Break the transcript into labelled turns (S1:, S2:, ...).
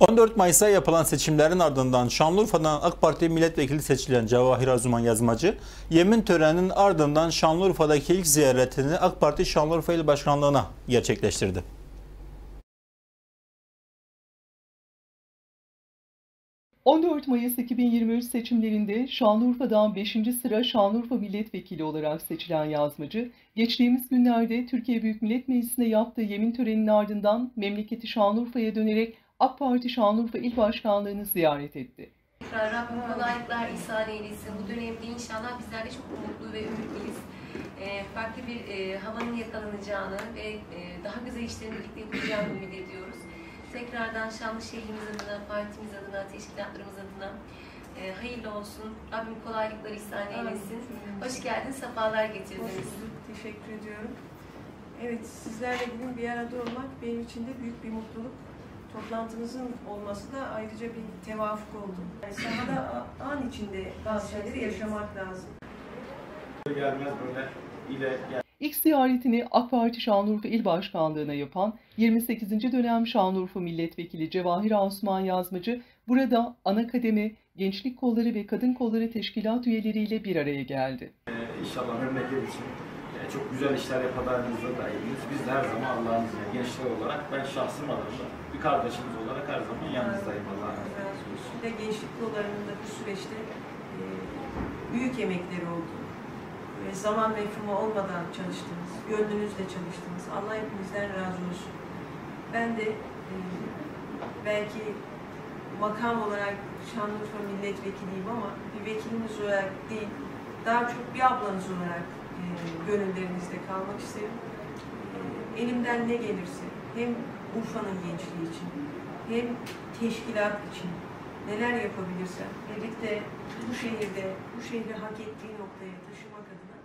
S1: 14 Mayıs'ta yapılan seçimlerin ardından Şanlıurfa'dan AK Parti milletvekili seçilen Cevahir Azuman Yazmacı, yemin töreninin ardından Şanlıurfa'daki ilk ziyaretini AK Parti Şanlıurfa İl Başkanlığı'na gerçekleştirdi.
S2: ...14 Mayıs 2023 seçimlerinde Şanlıurfa'dan 5. sıra Şanlıurfa Milletvekili olarak seçilen yazmacı, geçtiğimiz günlerde Türkiye Büyük Millet Meclisi'nde yaptığı yemin töreninin ardından memleketi Şanlıurfa'ya dönerek AK Parti Şanlıurfa İl Başkanlığı'nı ziyaret etti.
S3: Tekrar Rabbim kolaylıklar ihsan eylesin. Bu dönemde inşallah bizler de çok umutlu ve ümitliyiz. Ee, farklı bir e, havanın yakalanacağını ve e, daha güzel işlerin birlikte yapılacağını ümit ediyoruz. Tekrardan şanlı şehrimiz adına, partimiz adına, teşkilatlarımız adına e, hayırlı olsun. Rabbim kolaylıklar ihsan eylesin. Hoş geldin, sefalar
S4: Hoş
S3: getirdiniz.
S4: bulduk, teşekkür ediyorum. Evet, sizlerle bugün bir arada olmak benim için de büyük bir mutluluk. Toplantınızın olması da ayrıca bir tevafuk oldu. Yani sahada an içinde bazı şeyleri yaşamak lazım.
S5: gelmez böyle ile gel.
S2: İlk ziyaretini AK Parti Şanlıurfa İl Başkanlığı'na yapan 28. dönem Şanlıurfa Milletvekili Cevahir Osman Yazmacı, burada ana kademe, gençlik kolları ve kadın kolları teşkilat üyeleriyle bir araya geldi.
S5: Ee, inşallah memleket için çok güzel işler yapabildiğinizde da. Biz de her zaman Allah'ın izniyle gençler olarak ben şahsım adına bir kardeşimiz olarak her zaman yanınızdayım Allah'ın izniyle.
S4: Bir de gençlik kollarının da bu süreçte e, büyük emekleri oldu. Ve zaman mefhumu olmadan çalıştınız, gönlünüzle çalıştınız. Allah hepinizden razı olsun. Ben de e, belki makam olarak Şanlıurfa milletvekiliyim ama bir vekiliniz olarak değil, daha çok bir ablanız olarak e, gönüllerinizde kalmak isterim. E, elimden ne gelirse hem Urfa'nın gençliği için hem teşkilat için neler yapabilirsem birlikte bu şehirde, bu şehri hak ettiği noktaya taşımak adına